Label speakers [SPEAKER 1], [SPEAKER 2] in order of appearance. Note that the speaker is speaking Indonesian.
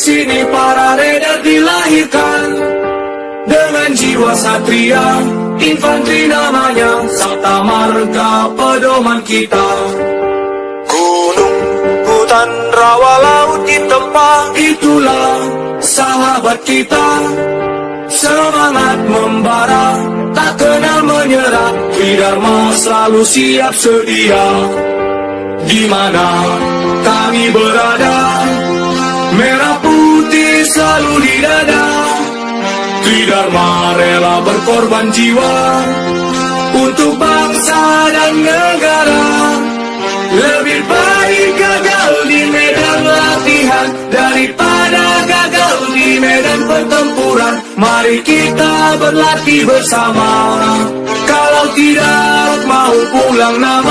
[SPEAKER 1] sini para raider dilahirkan. Dengan jiwa satria, infanteri namanya, serta marga pedoman kita.
[SPEAKER 2] Gunung, hutan, rawa, laut ditempa
[SPEAKER 1] Itulah sahabat kita, semangat membara, tak kenal menyerah, Dharma selalu siap sedia. Di mana kami berada, merah Tridharma rela berkorban jiwa untuk bangsa dan negara. Lebih baik gagal di medan latihan daripada gagal di medan pertempuran. Mari kita berlatih bersama. Kalau tidak mau pulang nama,